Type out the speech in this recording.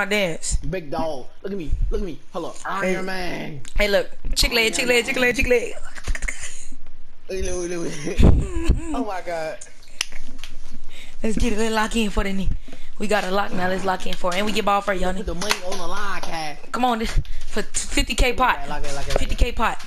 my dance. Big dog. Look at me. Look at me. Hold. Iron Hey. Man. Hey, look, chick leg, chick leg, chick leg, chick leg. Oh my god. Let's get it. Let's lock in for the knee. We got a lock now. Let's lock in for it. And we get ball for y'all. Put the money on the line, cat. Come on, for 50k pot. 50k pot.